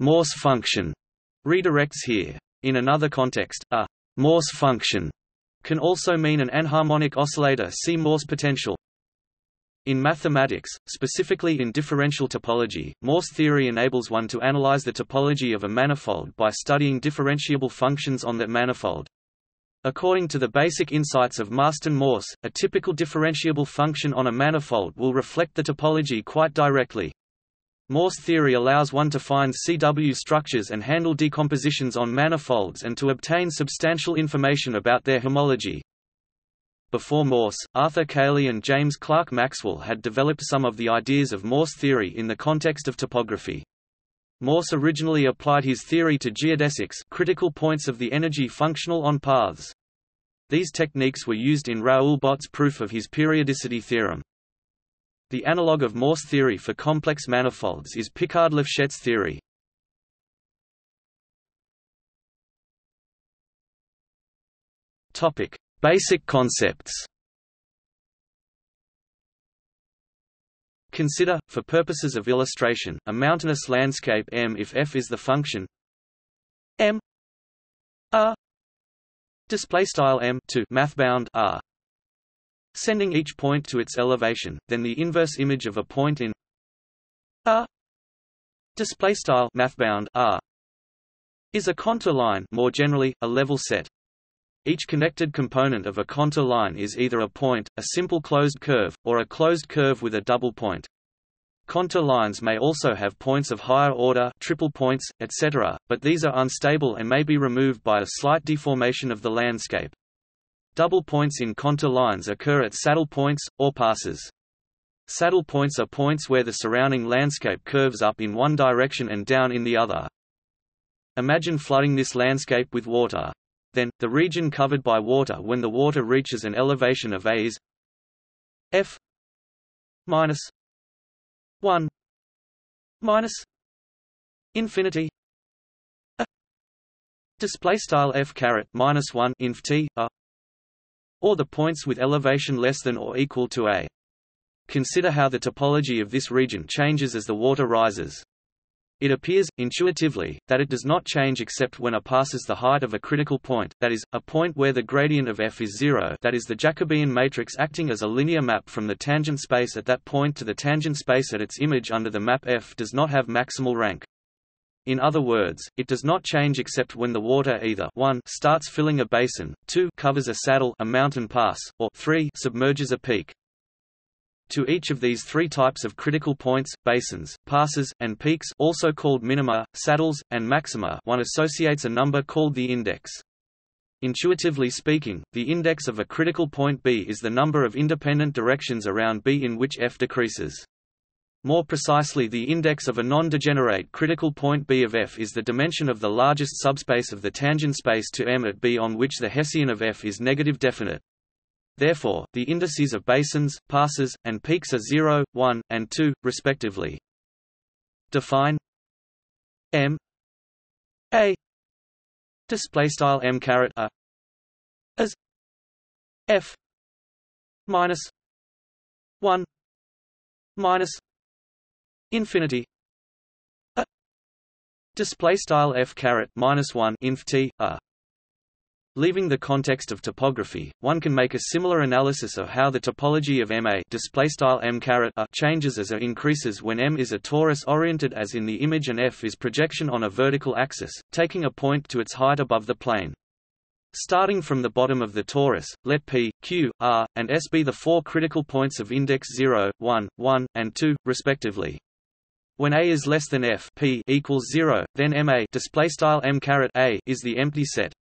Morse function redirects here. In another context, a Morse function can also mean an anharmonic oscillator see Morse potential. In mathematics, specifically in differential topology, Morse theory enables one to analyze the topology of a manifold by studying differentiable functions on that manifold. According to the basic insights of Marston Morse, a typical differentiable function on a manifold will reflect the topology quite directly. Morse theory allows one to find CW structures and handle decompositions on manifolds and to obtain substantial information about their homology. Before Morse, Arthur Cayley and James Clerk Maxwell had developed some of the ideas of Morse theory in the context of topography. Morse originally applied his theory to geodesics critical points of the energy functional on paths. These techniques were used in Raoul Bott's proof of his periodicity theorem. The analog of Morse theory for complex manifolds is Picard-Lefschetz theory. Topic: Basic concepts. Consider, for purposes of illustration, a mountainous landscape M if f is the function m r display style m to mathbound r sending each point to its elevation, then the inverse image of a point in R display style mathbound R is a contour line, more generally a level set. Each connected component of a contour line is either a point, a simple closed curve, or a closed curve with a double point. Contour lines may also have points of higher order triple points, etc., but these are unstable and may be removed by a slight deformation of the landscape. Double points in contour lines occur at saddle points, or passes. Saddle points are points where the surrounding landscape curves up in one direction and down in the other. Imagine flooding this landscape with water. Then, the region covered by water when the water reaches an elevation of a is f minus 1 minus infinity a display style f caret minus 1 inf t a or the points with elevation less than or equal to a. Consider how the topology of this region changes as the water rises. It appears, intuitively, that it does not change except when a passes the height of a critical point, that is, a point where the gradient of f is zero that is the Jacobian matrix acting as a linear map from the tangent space at that point to the tangent space at its image under the map f does not have maximal rank. In other words, it does not change except when the water either 1 starts filling a basin, 2 covers a saddle a mountain pass, or 3 submerges a peak. To each of these three types of critical points, basins, passes, and peaks also called minima, saddles, and maxima one associates a number called the index. Intuitively speaking, the index of a critical point B is the number of independent directions around B in which f decreases. More precisely the index of a non-degenerate critical point B of f is the dimension of the largest subspace of the tangent space to M at B on which the Hessian of f is negative definite. Therefore, the indices of basins, passes, and peaks are 0, 1, and 2, respectively. Define M A display style M caret A as F minus 1 minus infinity a display style f caret minus 1 inf t a Leaving the context of topography, one can make a similar analysis of how the topology of MA m changes as A increases when M is a torus oriented as in the image and F is projection on a vertical axis, taking a point to its height above the plane. Starting from the bottom of the torus, let P, Q, R, and S be the four critical points of index 0, 1, 1, and 2, respectively. When a is less than f p equals 0, then ma display style m caret a is the empty set.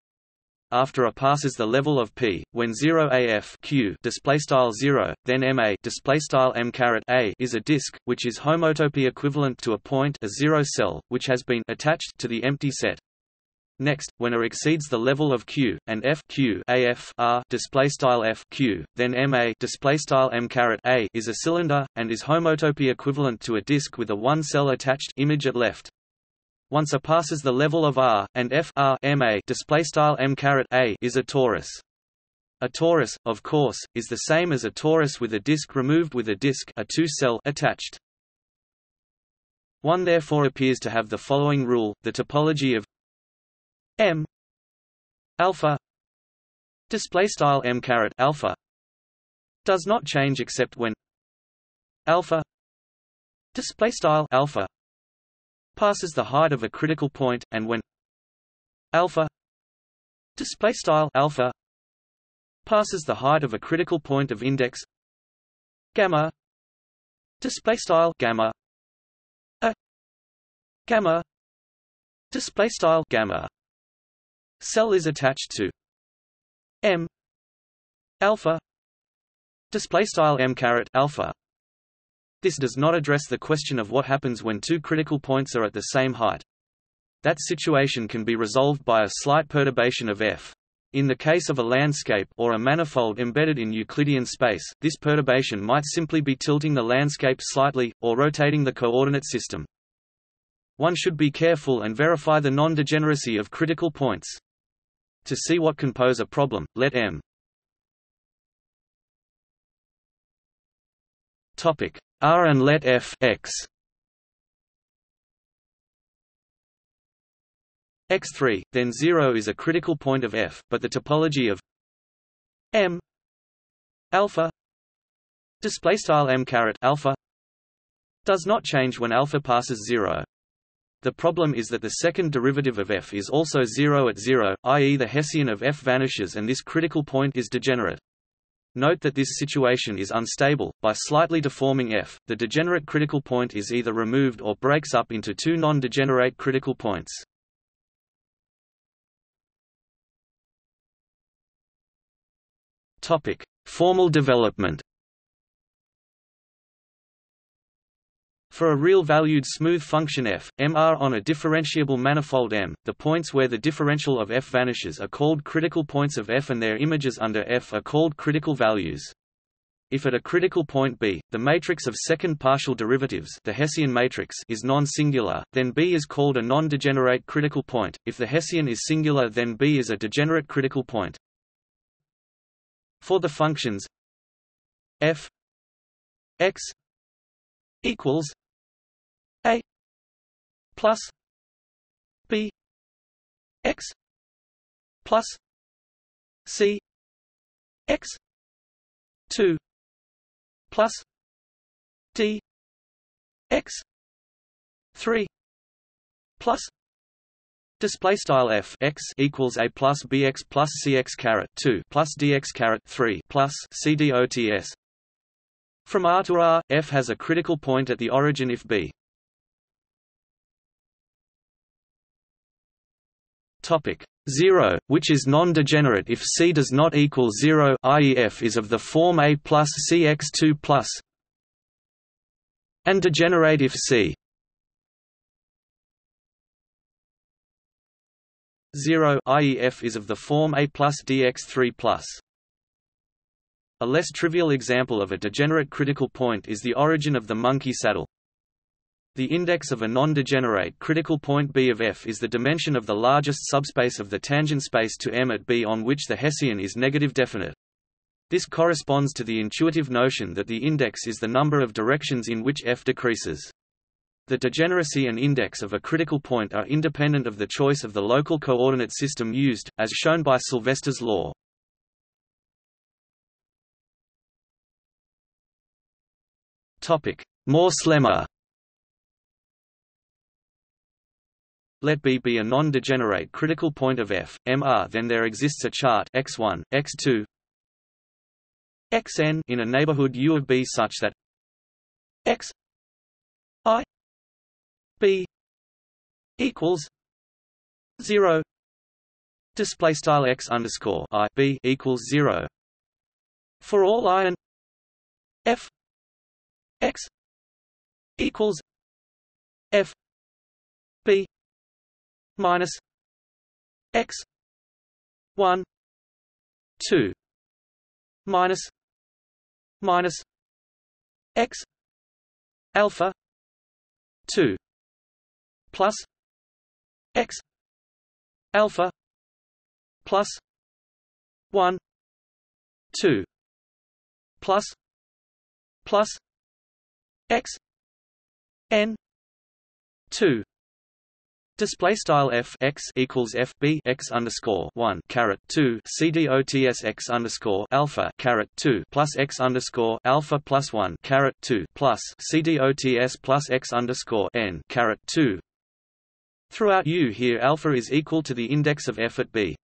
After a passes the level of p, when 0 A F Q display style 0, then ma display style m caret a is a disk, which is homotopy equivalent to a point a zero cell, which has been attached to the empty set. Next, when A exceeds the level of Q and F Q display style F Q, then MA display style M caret A is a cylinder and is homotopy equivalent to a disk with a one cell attached image at left. Once A passes the level of R and F R MA display style M caret A is a torus. A torus, of course, is the same as a torus with a disk removed with a disk a two cell attached. One therefore appears to have the following rule: the topology of M. Alpha. Display style M caret alpha. Does not change except when alpha. Display style alpha. Passes the height of a critical point and when alpha. Display style alpha. Passes the height of a critical point of index gamma. Display style gamma. A gamma. Display style gamma cell is attached to m alpha display style m caret alpha this does not address the question of what happens when two critical points are at the same height that situation can be resolved by a slight perturbation of f in the case of a landscape or a manifold embedded in Euclidean space, this perturbation might simply be tilting the landscape slightly, or rotating the coordinate system. One should be careful and verify the non-degeneracy of critical points. To see what can pose a problem, let M. Topic. R and let F x. X3, then 0 is a critical point of F, but the topology of M alpha display style M caret alpha does not change when alpha passes 0. The problem is that the second derivative of f is also 0 at 0, i.e. the Hessian of f vanishes and this critical point is degenerate. Note that this situation is unstable. By slightly deforming f, the degenerate critical point is either removed or breaks up into two non-degenerate critical points. Topic: Formal development. For a real-valued smooth function f, mr on a differentiable manifold M, the points where the differential of f vanishes are called critical points of f and their images under f are called critical values. If at a critical point B, the matrix of second partial derivatives the Hessian matrix is non-singular, then B is called a non-degenerate critical point. If the Hessian is singular then B is a degenerate critical point. For the functions f x equals a plus b x plus c x 2 plus d x 3 plus Display style f x equals a plus bx plus cx caret two plus dx caret three plus c. From R to R, f has a critical point at the origin if b. Topic zero, which is non-degenerate if c does not equal zero, i.e. f is of the form a plus cx two plus, and degenerate if c 0 i.e. f is of the form a plus dx 3 plus. A less trivial example of a degenerate critical point is the origin of the monkey saddle. The index of a non-degenerate critical point B of f is the dimension of the largest subspace of the tangent space to M at B on which the Hessian is negative definite. This corresponds to the intuitive notion that the index is the number of directions in which f decreases. The degeneracy and index of a critical point are independent of the choice of the local coordinate system used, as shown by Sylvester's law. Morse lemma Let B be a non-degenerate critical point of f, Mr then there exists a chart x1, x2, xn in a neighborhood U of B such that x i b equals zero. Display style x underscore i b equals zero. For all i and f x equals f b minus x one two minus minus x alpha two plus x alpha plus 1 2 plus plus x n two Display style f x equals f b x underscore one caret two c d o t s x underscore alpha caret two plus x underscore alpha plus one caret two plus c d o t s plus x underscore n caret two. Throughout U here alpha is equal to the index of f at b.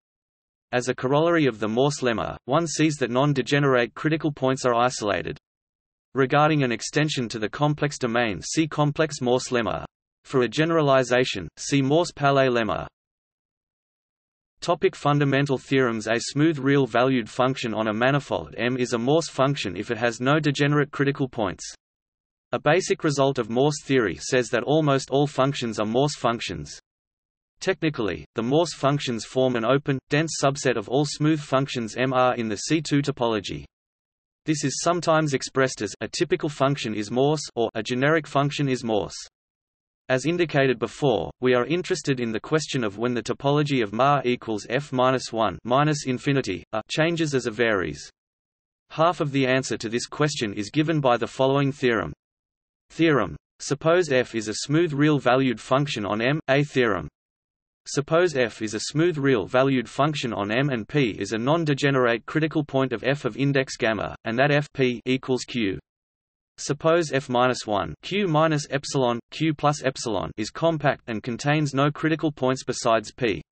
As a corollary of the Morse lemma, one sees that non-degenerate critical points are isolated. Regarding an extension to the complex domain see complex Morse lemma. For a generalization, see Morse-Palais lemma. Topic fundamental theorems A smooth real-valued function on a manifold M is a Morse function if it has no degenerate critical points. A basic result of Morse theory says that almost all functions are Morse functions. Technically, the Morse functions form an open, dense subset of all smooth functions MR in the C2 topology. This is sometimes expressed as a typical function is Morse or a generic function is Morse. As indicated before, we are interested in the question of when the topology of Ma equals f-1 minus infinity, a changes as a varies. Half of the answer to this question is given by the following theorem. Theorem. Suppose f is a smooth real-valued function on M, a theorem. Suppose f is a smooth real-valued function on M and P is a non-degenerate critical point of f of index gamma, and that f p equals q. Suppose f minus one q minus epsilon q plus epsilon is compact and contains no critical points besides p.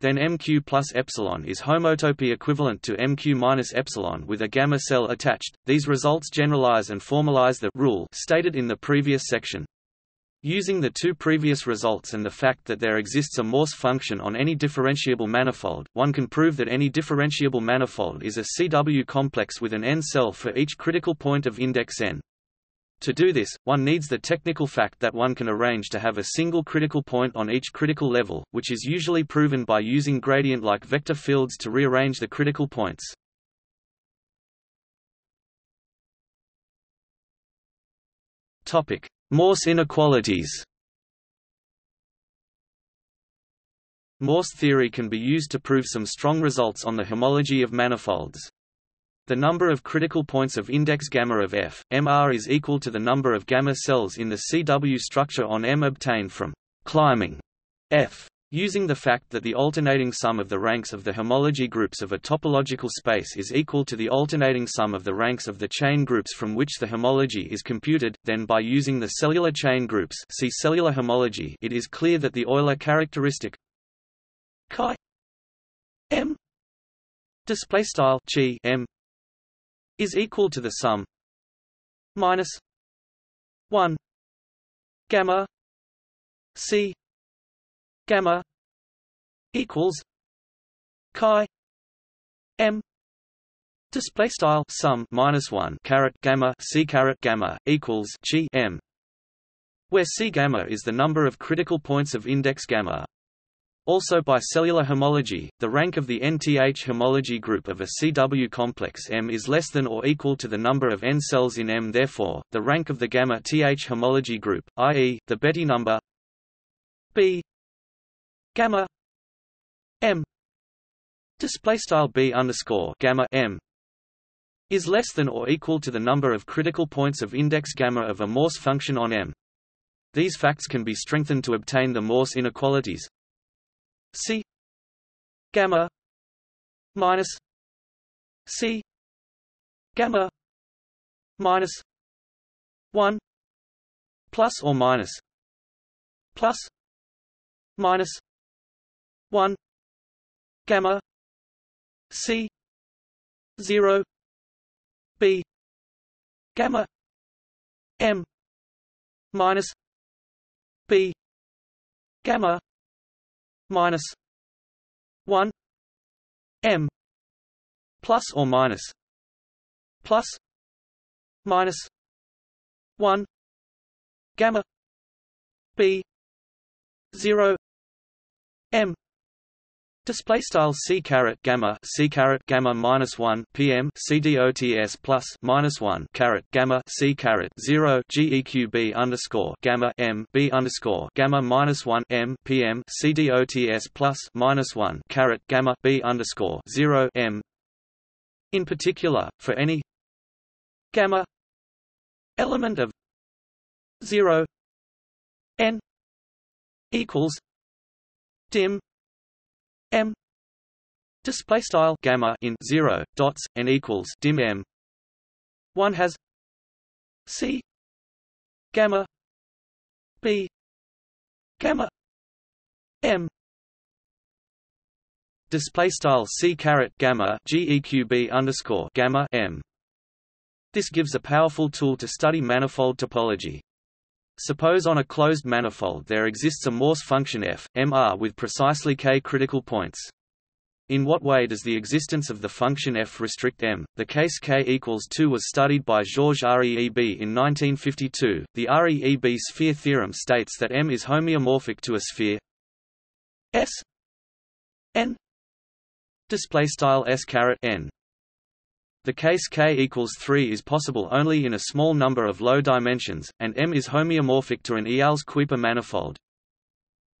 Then mq plus epsilon is homotopy equivalent to mq minus epsilon with a gamma cell attached. These results generalize and formalize the rule stated in the previous section. Using the two previous results and the fact that there exists a Morse function on any differentiable manifold, one can prove that any differentiable manifold is a CW complex with an n cell for each critical point of index n. To do this, one needs the technical fact that one can arrange to have a single critical point on each critical level, which is usually proven by using gradient-like vector fields to rearrange the critical points. Topic: Morse inequalities Morse theory can be used to prove some strong results on the homology of manifolds. The number of critical points of index gamma of F, MR is equal to the number of gamma cells in the CW structure on M obtained from climbing F. Using the fact that the alternating sum of the ranks of the homology groups of a topological space is equal to the alternating sum of the ranks of the chain groups from which the homology is computed, then by using the cellular chain groups see cellular homology it is clear that the Euler characteristic chi m chi m is equal to the sum minus 1 gamma c gamma equals chi m display style sum minus 1 caret gamma c caret gamma equals chi m where c gamma is the number of critical points of index gamma also by cellular homology, the rank of the nth homology group of a CW complex M is less than or equal to the number of n cells in M therefore, the rank of the gamma th homology group, i.e., the Betti number B gamma m display style b underscore gamma m is less than or equal to the number of critical points of index gamma of a Morse function on M. These facts can be strengthened to obtain the Morse inequalities. C gamma minus C gamma minus one plus or minus plus minus 1 gamma c 0 b gamma m minus b gamma minus 1 m plus or minus plus minus 1 gamma b 0 m Display style c caret gamma c caret gamma minus one pm c dots plus minus one caret gamma c caret zero geqb underscore gamma m b underscore gamma minus one m pm c dots plus minus one caret gamma b underscore zero m. In particular, for any gamma element of zero n equals dim m display style gamma in 0 dots and equals dim m. One has c gamma b gamma m. Display style c caret gamma geqb underscore gamma m. This gives a powerful tool to study manifold topology. Suppose on a closed manifold there exists a Morse function f, mr with precisely k critical points. In what way does the existence of the function f restrict M? The case k equals 2 was studied by Georges Reeb in 1952. The Reeb sphere theorem states that M is homeomorphic to a sphere S n display style s caret n. The case k equals 3 is possible only in a small number of low dimensions, and M is homeomorphic to an Eells-Kuiper manifold.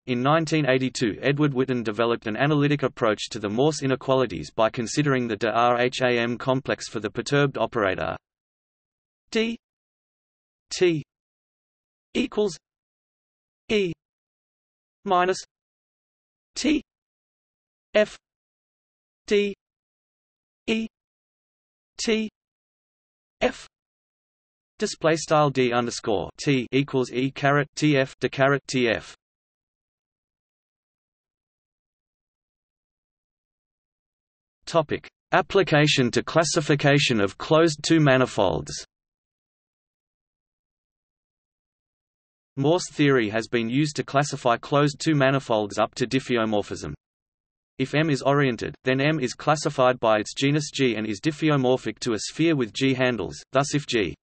In 1982 Edward Witten developed an analytic approach to the Morse inequalities by considering the de Rham complex for the perturbed operator d t equals e minus t f d e t f display style d underscore t equals e caret tf de caret tf Topic: Application to classification of closed two-manifolds. Morse theory has been used to classify closed two-manifolds up to diffeomorphism. If M is oriented, then M is classified by its genus G and is diffeomorphic to a sphere with G handles, thus if G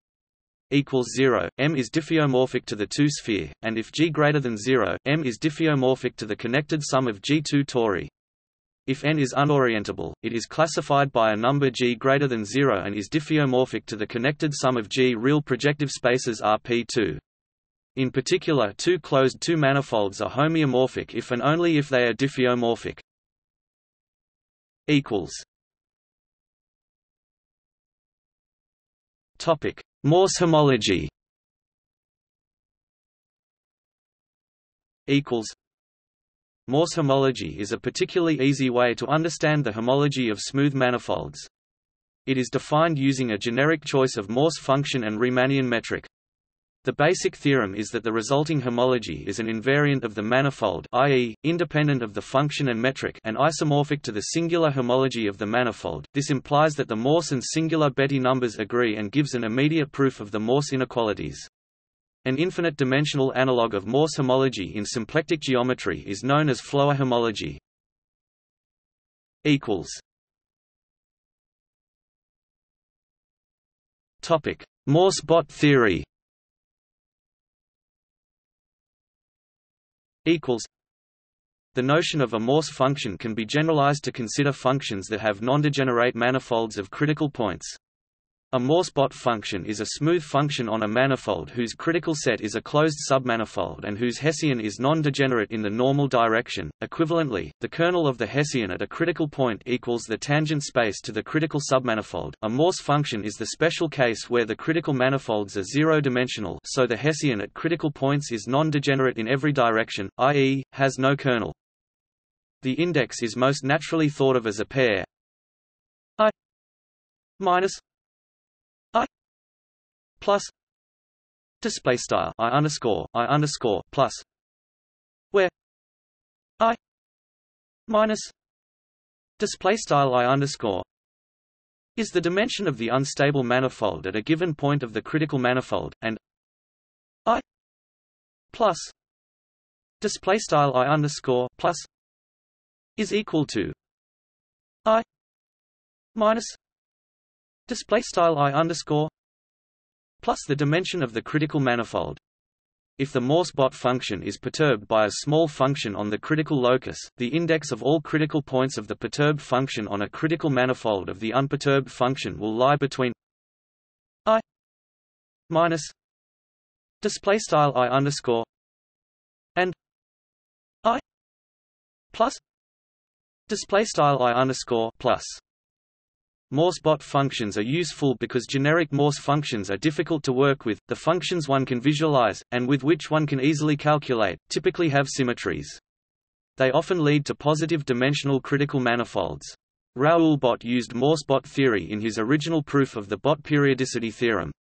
equals 0, M is diffeomorphic to the two-sphere, and if G greater than 0, M is diffeomorphic to the connected sum of G2 tori. If n is unorientable, it is classified by a number g greater than 0 and is diffeomorphic to the connected sum of g real projective spaces Rp2. In particular two closed two-manifolds are homeomorphic if and only if they are diffeomorphic. Morse homology equals Morse homology is a particularly easy way to understand the homology of smooth manifolds. It is defined using a generic choice of Morse function and Riemannian metric. The basic theorem is that the resulting homology is an invariant of the manifold i.e., independent of the function and metric and isomorphic to the singular homology of the manifold. This implies that the Morse and singular Betti numbers agree and gives an immediate proof of the Morse inequalities. An infinite-dimensional analog of Morse homology in symplectic geometry is known as Floer homology. Topic: Morse Bott theory. Equals. The notion of a Morse function can be generalized to consider functions that have non-degenerate manifolds of critical points. A Morse-Bott function is a smooth function on a manifold whose critical set is a closed submanifold and whose Hessian is non-degenerate in the normal direction. Equivalently, the kernel of the Hessian at a critical point equals the tangent space to the critical submanifold. A Morse function is the special case where the critical manifolds are zero-dimensional so the Hessian at critical points is non-degenerate in every direction, i.e., has no kernel. The index is most naturally thought of as a pair i minus plus display style i underscore i underscore plus where i minus display style i underscore is the dimension of the unstable manifold at a given point of the critical manifold and i plus display style i underscore plus is equal to i minus display style i underscore plus the dimension of the critical manifold. If the Morse-Bott function is perturbed by a small function on the critical locus, the index of all critical points of the perturbed function on a critical manifold of the unperturbed function will lie between i minus display style i underscore and i plus display style i underscore plus Morse-Bott functions are useful because generic Morse functions are difficult to work with, the functions one can visualize, and with which one can easily calculate, typically have symmetries. They often lead to positive dimensional critical manifolds. Raoul Bott used Morse-Bott theory in his original proof of the Bott periodicity theorem.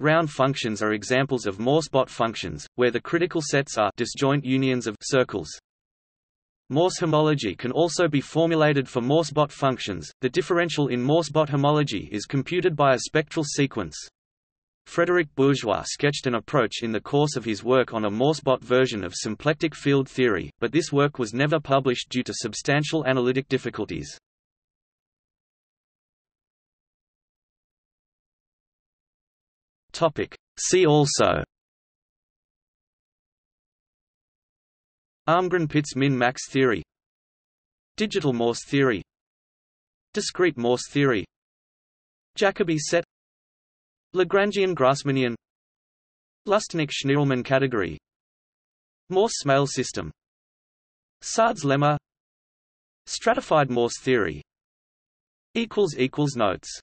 Round functions are examples of Morse-Bott functions, where the critical sets are disjoint unions of circles. Morse homology can also be formulated for Morse-Bott functions. The differential in Morse-Bott homology is computed by a spectral sequence. Frédéric Bourgeois sketched an approach in the course of his work on a Morse-Bott version of symplectic field theory, but this work was never published due to substantial analytic difficulties. Topic. See also Almgren-Pitts min-max theory. Digital Morse theory. Discrete Morse theory. Jacobi set. Lagrangian Grassmannian. Lusternik-Schnirelmann category. Morse-Smale system. Sard's lemma. Stratified Morse theory. Notes